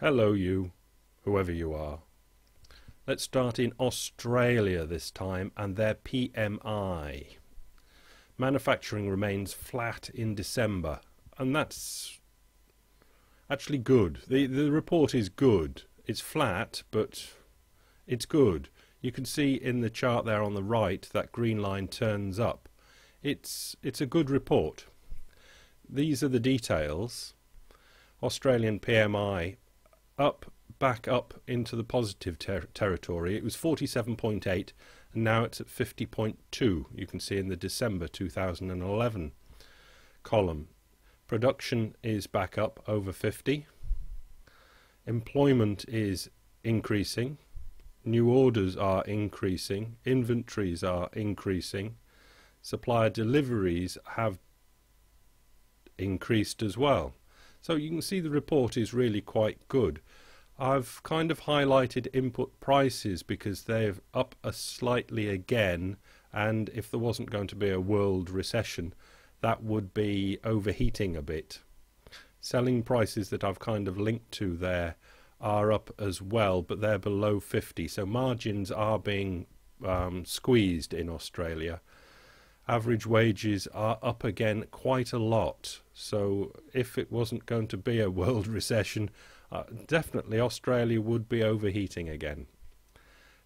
Hello, you, whoever you are. Let's start in Australia this time and their PMI. Manufacturing remains flat in December, and that's actually good. The, the report is good. It's flat, but it's good. You can see in the chart there on the right that green line turns up. It's, it's a good report. These are the details. Australian PMI up, back up into the positive ter territory. It was 47.8 and now it's at 50.2. You can see in the December 2011 column. Production is back up over 50. Employment is increasing. New orders are increasing. Inventories are increasing. Supplier deliveries have increased as well. So you can see the report is really quite good. I've kind of highlighted input prices because they're up a slightly again and if there wasn't going to be a world recession that would be overheating a bit. Selling prices that I've kind of linked to there are up as well but they're below 50 so margins are being um, squeezed in Australia average wages are up again quite a lot. So if it wasn't going to be a world recession, uh, definitely Australia would be overheating again.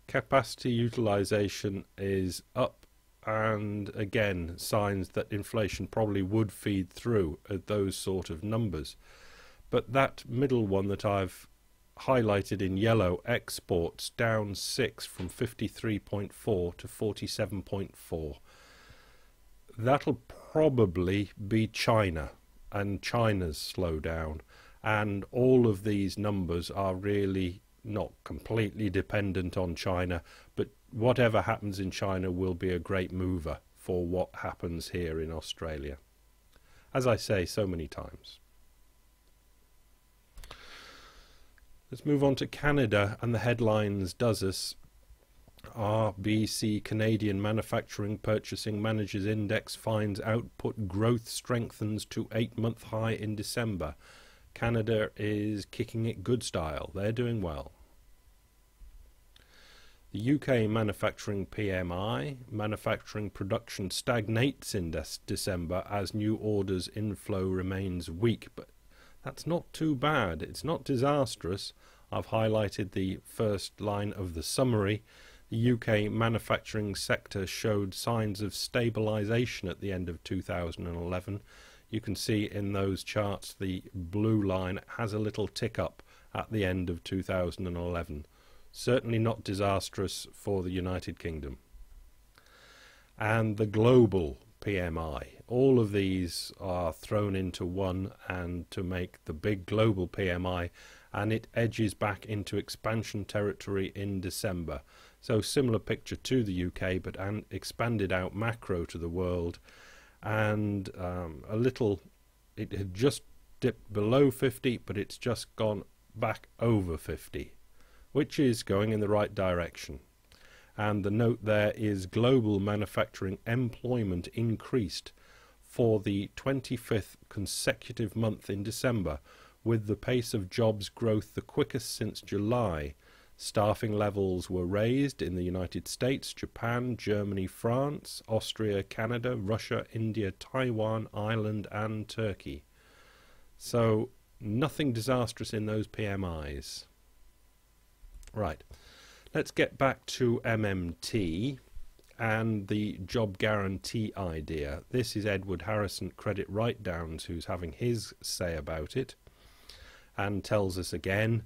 Capacity utilization is up and again signs that inflation probably would feed through at those sort of numbers. But that middle one that I've highlighted in yellow, exports down 6 from 53.4 to 47.4 that'll probably be China and China's slowdown. And all of these numbers are really not completely dependent on China, but whatever happens in China will be a great mover for what happens here in Australia. As I say so many times. Let's move on to Canada and the headlines does us RBC Canadian Manufacturing Purchasing Managers Index finds output growth strengthens to eight month high in December. Canada is kicking it good style. They're doing well. The UK manufacturing PMI, manufacturing production stagnates in December as new orders inflow remains weak, but that's not too bad. It's not disastrous. I've highlighted the first line of the summary the UK manufacturing sector showed signs of stabilisation at the end of 2011. You can see in those charts the blue line has a little tick up at the end of 2011. Certainly not disastrous for the United Kingdom. And the global PMI. All of these are thrown into one and to make the big global PMI and it edges back into expansion territory in December. So similar picture to the UK, but an expanded out macro to the world, and um, a little. It had just dipped below 50, but it's just gone back over 50, which is going in the right direction. And the note there is global manufacturing employment increased for the 25th consecutive month in December, with the pace of jobs growth the quickest since July Staffing levels were raised in the United States, Japan, Germany, France, Austria, Canada, Russia, India, Taiwan, Ireland, and Turkey. So, nothing disastrous in those PMIs. Right, let's get back to MMT and the job guarantee idea. This is Edward Harrison Credit Write Downs who's having his say about it and tells us again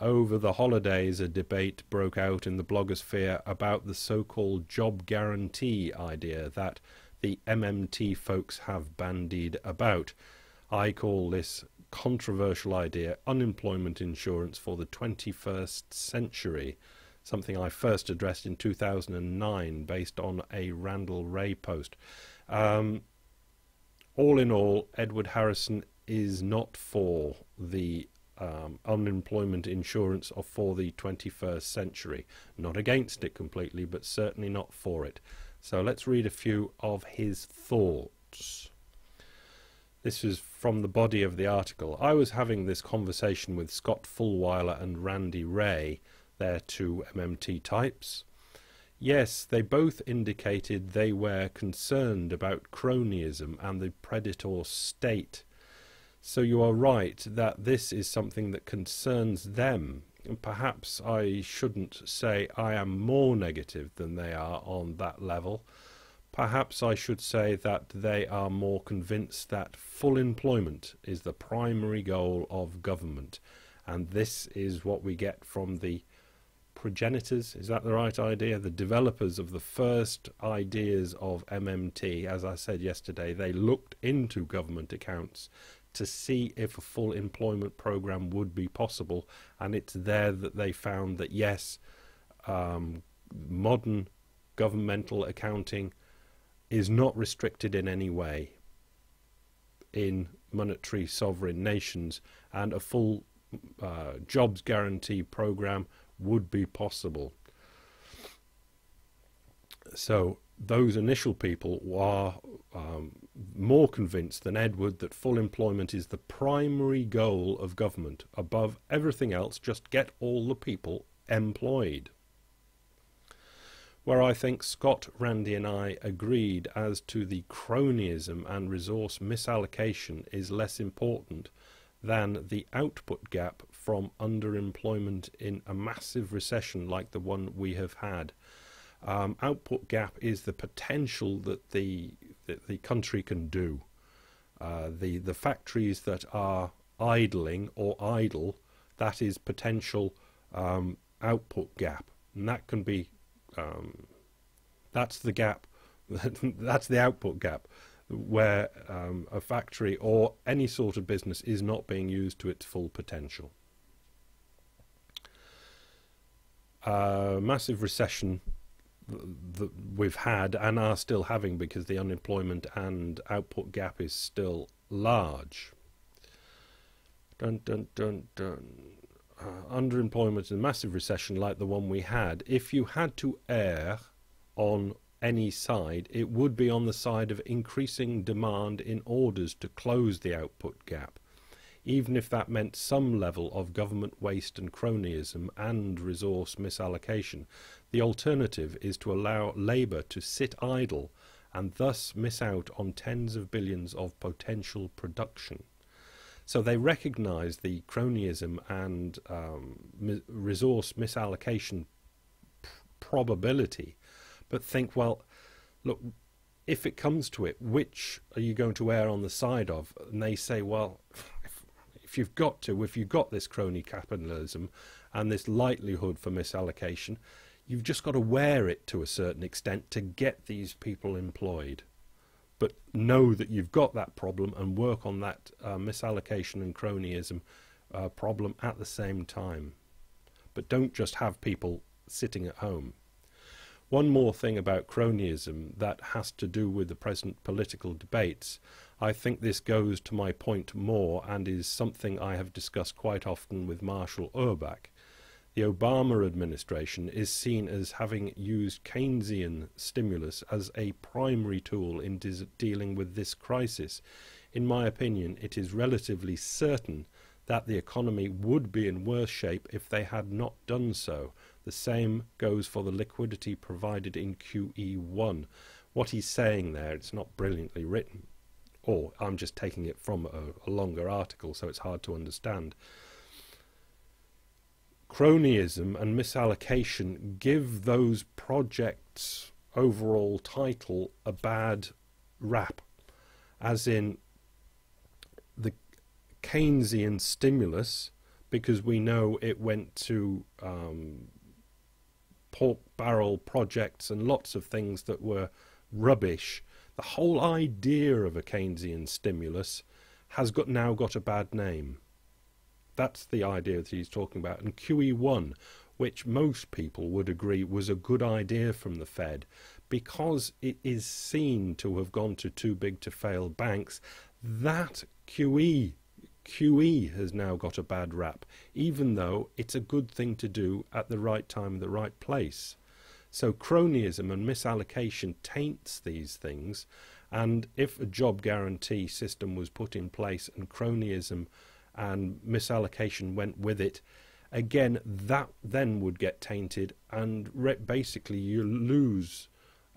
over the holidays, a debate broke out in the blogosphere about the so called job guarantee idea that the MMT folks have bandied about. I call this controversial idea unemployment insurance for the 21st century, something I first addressed in 2009 based on a Randall Wray post. Um, all in all, Edward Harrison is not for the um, unemployment insurance of for the 21st century. Not against it completely, but certainly not for it. So let's read a few of his thoughts. this is from the body of the article. I was having this conversation with Scott Fullwiler and Randy Wray, their two MMT types. Yes, they both indicated they were concerned about cronyism and the predator state. So you are right that this is something that concerns them. Perhaps I shouldn't say I am more negative than they are on that level. Perhaps I should say that they are more convinced that full employment is the primary goal of government, and this is what we get from the progenitors, is that the right idea? The developers of the first ideas of MMT, as I said yesterday, they looked into government accounts to see if a full employment program would be possible, and it's there that they found that yes, um, modern governmental accounting is not restricted in any way in monetary sovereign nations, and a full uh, jobs guarantee program would be possible. So those initial people are um, more convinced than Edward that full employment is the primary goal of government. Above everything else, just get all the people employed where I think Scott, Randy, and I agreed as to the cronyism and resource misallocation is less important than the output gap from underemployment in a massive recession like the one we have had. Um, output gap is the potential that the that the country can do. Uh, the the factories that are idling or idle, that is potential um, output gap, and that can be um, that's the gap. that's the output gap where um, a factory or any sort of business is not being used to its full potential. Uh, massive recession that we've had and are still having because the unemployment and output gap is still large. Dun dun dun dun uh, underemployment and massive recession like the one we had, if you had to err on any side, it would be on the side of increasing demand in orders to close the output gap, even if that meant some level of government waste and cronyism and resource misallocation. The alternative is to allow labour to sit idle and thus miss out on tens of billions of potential production. So they recognise the cronyism and um, mi resource misallocation probability, but think, well, look, if it comes to it, which are you going to err on the side of? And they say, well, if, if you've got to, if you've got this crony capitalism and this likelihood for misallocation, you've just got to wear it to a certain extent to get these people employed but know that you've got that problem and work on that uh, misallocation and cronyism uh, problem at the same time. But don't just have people sitting at home. One more thing about cronyism that has to do with the present political debates. I think this goes to my point more and is something I have discussed quite often with Marshall Auerback the Obama administration is seen as having used Keynesian stimulus as a primary tool in dealing with this crisis. In my opinion, it is relatively certain that the economy would be in worse shape if they had not done so. The same goes for the liquidity provided in QE1. What he's saying there, it's not brilliantly written, or I'm just taking it from a, a longer article, so it's hard to understand cronyism and misallocation give those projects' overall title a bad rap, as in the Keynesian stimulus, because we know it went to um, pork barrel projects and lots of things that were rubbish. The whole idea of a Keynesian stimulus has got now got a bad name. That's the idea that he's talking about. And QE1, which most people would agree was a good idea from the Fed, because it is seen to have gone to too big to fail banks, that QE QE has now got a bad rap, even though it's a good thing to do at the right time, the right place. So cronyism and misallocation taints these things, And if a job guarantee system was put in place and cronyism and misallocation went with it, again, that then would get tainted, and basically you lose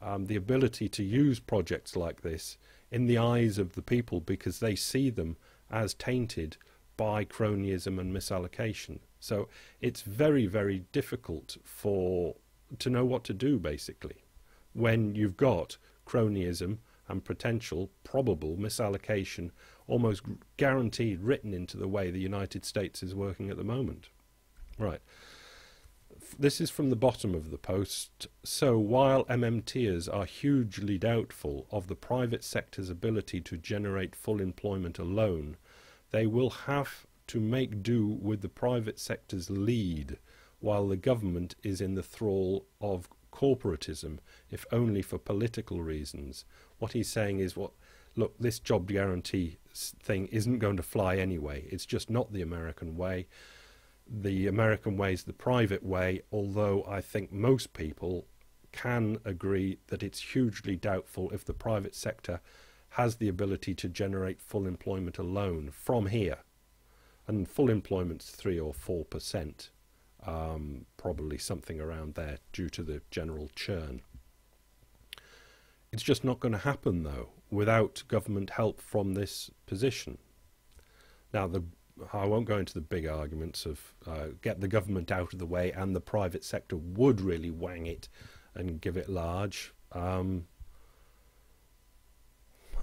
um, the ability to use projects like this in the eyes of the people because they see them as tainted by cronyism and misallocation. So it's very, very difficult for to know what to do basically when you've got cronyism and potential probable misallocation almost guaranteed written into the way the United States is working at the moment. Right. This is from the bottom of the post. So while MMTers are hugely doubtful of the private sector's ability to generate full employment alone, they will have to make do with the private sector's lead while the government is in the thrall of corporatism, if only for political reasons. What he's saying is, what look, this job guarantee thing isn't going to fly anyway. It's just not the American way. The American way is the private way, although I think most people can agree that it's hugely doubtful if the private sector has the ability to generate full employment alone from here. And full employment's 3 or 4%, um, probably something around there due to the general churn. It's just not going to happen, though, without government help from this position. Now, the, I won't go into the big arguments of uh, get the government out of the way and the private sector would really wang it and give it large. Um,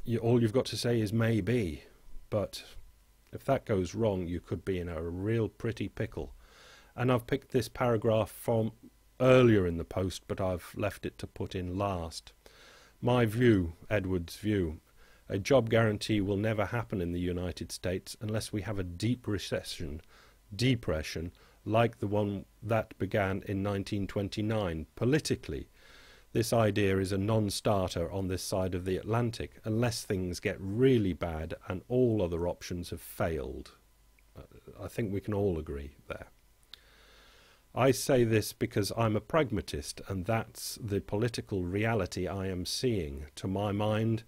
you, all you've got to say is maybe, but if that goes wrong, you could be in a real pretty pickle. And I've picked this paragraph from earlier in the post, but I've left it to put in last. My view, Edward's view, a job guarantee will never happen in the United States unless we have a deep recession, depression, like the one that began in 1929. Politically, this idea is a non-starter on this side of the Atlantic unless things get really bad and all other options have failed. Uh, I think we can all agree there. I say this because I'm a pragmatist, and that's the political reality I am seeing. To my mind,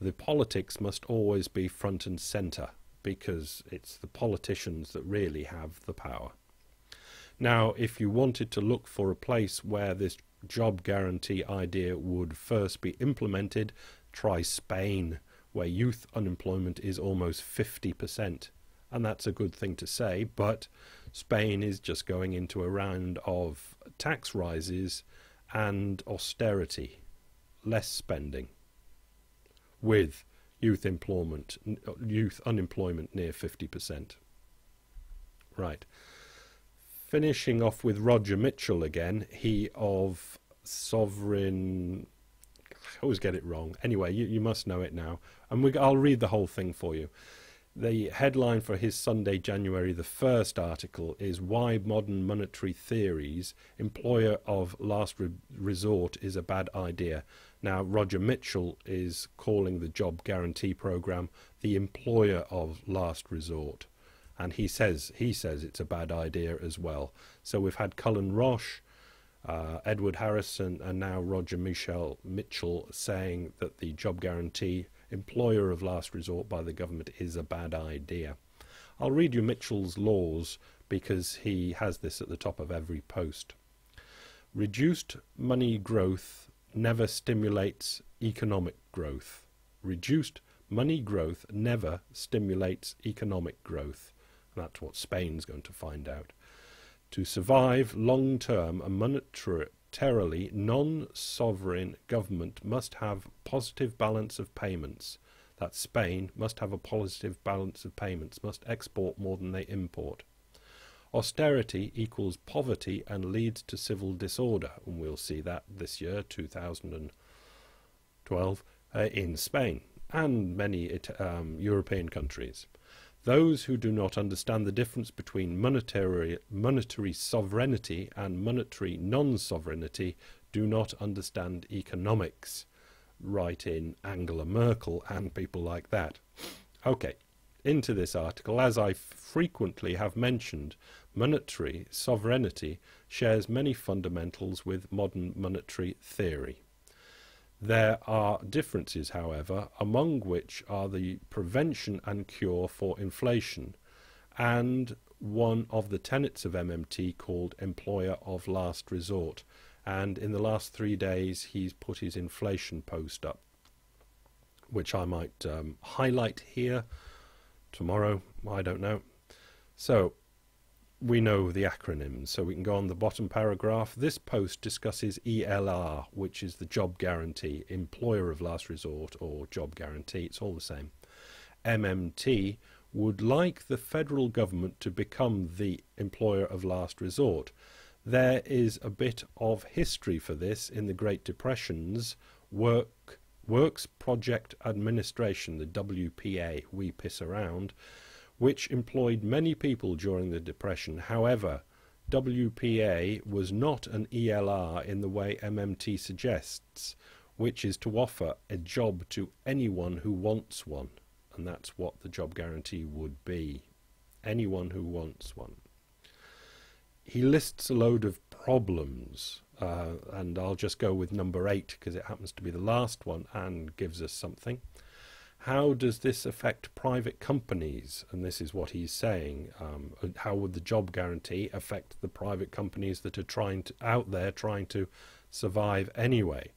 the politics must always be front and centre, because it's the politicians that really have the power. Now, if you wanted to look for a place where this job guarantee idea would first be implemented, try Spain, where youth unemployment is almost 50%. And that's a good thing to say, but Spain is just going into a round of tax rises and austerity, less spending, with youth employment, youth unemployment near 50%. Right. Finishing off with Rodger Mitchell again, he of Sovereign. I always get it wrong. Anyway, you, you must know it now. And we, I'll read the whole thing for you. The headline for his Sunday, January the 1st article is Why Modern Monetary Theories, Employer of Last re Resort, is a Bad Idea. Now, Rodger Mitchell is calling the job guarantee program the employer of last resort. And he says he says it's a bad idea as well. So we've had Cullen Roche, uh, Edward Harrison, and now Roger Michel Mitchell saying that the job guarantee employer of last resort by the government is a bad idea. I'll read you Mitchell's laws because he has this at the top of every post. Reduced money growth never stimulates economic growth. Reduced money growth never stimulates economic growth. That's what Spain's going to find out. To survive long term, a monetary Monetarily, non-sovereign government must have positive balance of payments. That Spain must have a positive balance of payments, must export more than they import. Austerity equals poverty and leads to civil disorder, and we'll see that this year, 2012, uh, in Spain and many um, European countries. Those who do not understand the difference between monetary, monetary sovereignty and monetary non-sovereignty do not understand economics. Write in Angela Merkel and people like that. Okay, into this article, as I frequently have mentioned, monetary sovereignty shares many fundamentals with modern monetary theory. There are differences, however, among which are the prevention and cure for inflation, and one of the tenets of MMT called employer of last resort. And in the last three days, he's put his inflation post up, which I might um, highlight here tomorrow. I don't know. So, we know the acronyms, so we can go on the bottom paragraph. This post discusses ELR, which is the job guarantee, employer of last resort, or job guarantee, it's all the same. MMT would like the federal government to become the employer of last resort. There is a bit of history for this in the Great Depression's work, Works Project Administration, the WPA, we piss around, which employed many people during the Depression. However, WPA was not an ELR in the way MMT suggests, which is to offer a job to anyone who wants one. And that's what the job guarantee would be. Anyone who wants one. He lists a load of problems, uh, and I'll just go with number eight because it happens to be the last one and gives us something how does this affect private companies? And this is what he's saying. Um, how would the job guarantee affect the private companies that are trying to, out there trying to survive anyway?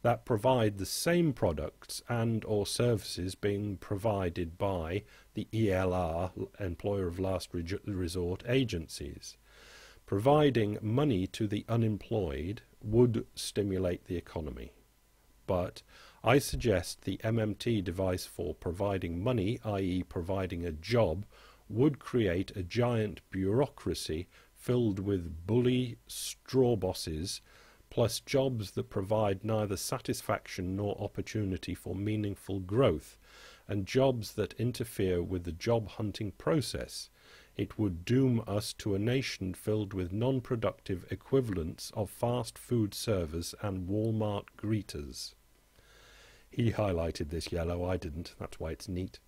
That provide the same products and or services being provided by the ELR, employer of last resort agencies. Providing money to the unemployed would stimulate the economy. But I suggest the MMT device for providing money, i.e. providing a job, would create a giant bureaucracy filled with bully straw bosses, plus jobs that provide neither satisfaction nor opportunity for meaningful growth, and jobs that interfere with the job hunting process. It would doom us to a nation filled with non-productive equivalents of fast food servers and Walmart greeters. He highlighted this yellow, I didn't. That's why it's neat.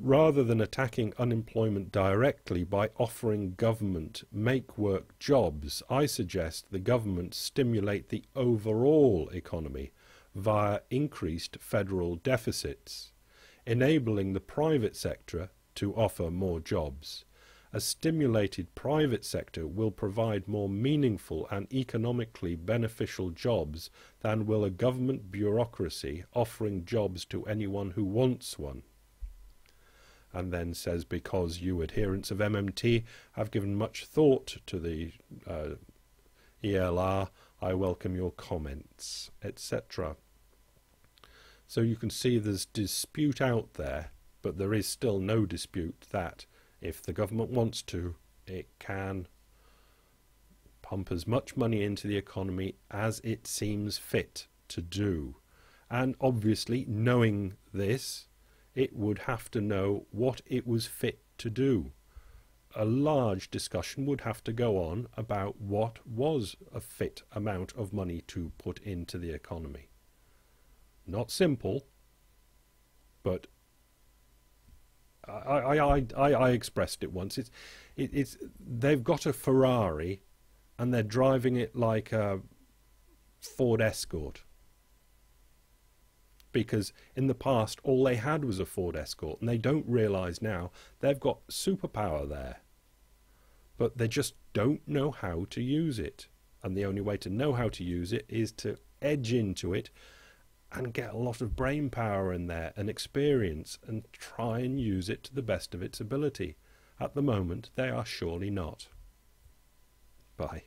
Rather than attacking unemployment directly by offering government make work jobs, I suggest the government stimulate the overall economy via increased federal deficits, enabling the private sector to offer more jobs a stimulated private sector will provide more meaningful and economically beneficial jobs than will a government bureaucracy offering jobs to anyone who wants one. And then says, because you adherents of MMT have given much thought to the uh, ELR, I welcome your comments, etc. So you can see there's dispute out there, but there is still no dispute that if the government wants to, it can pump as much money into the economy as it seems fit to do. And obviously, knowing this, it would have to know what it was fit to do. A large discussion would have to go on about what was a fit amount of money to put into the economy. Not simple, but I, I, I, I expressed it once. It's, it, it's they've got a Ferrari, and they're driving it like a Ford Escort. Because in the past, all they had was a Ford Escort, and they don't realise now they've got superpower there. But they just don't know how to use it. And the only way to know how to use it is to edge into it and get a lot of brain power in there and experience and try and use it to the best of its ability. At the moment, they are surely not. Bye.